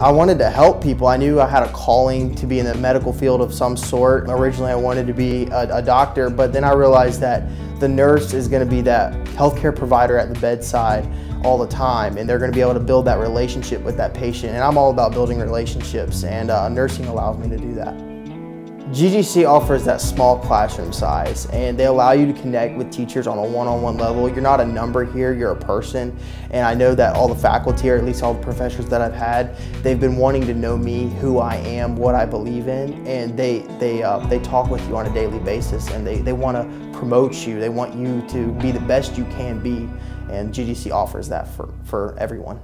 I wanted to help people. I knew I had a calling to be in the medical field of some sort. Originally, I wanted to be a, a doctor, but then I realized that the nurse is going to be that healthcare provider at the bedside all the time, and they're going to be able to build that relationship with that patient. And I'm all about building relationships, and uh, nursing allows me to do that. GGC offers that small classroom size and they allow you to connect with teachers on a one-on-one -on -one level. You're not a number here, you're a person. And I know that all the faculty, or at least all the professors that I've had, they've been wanting to know me, who I am, what I believe in, and they, they, uh, they talk with you on a daily basis and they, they want to promote you. They want you to be the best you can be and GGC offers that for, for everyone.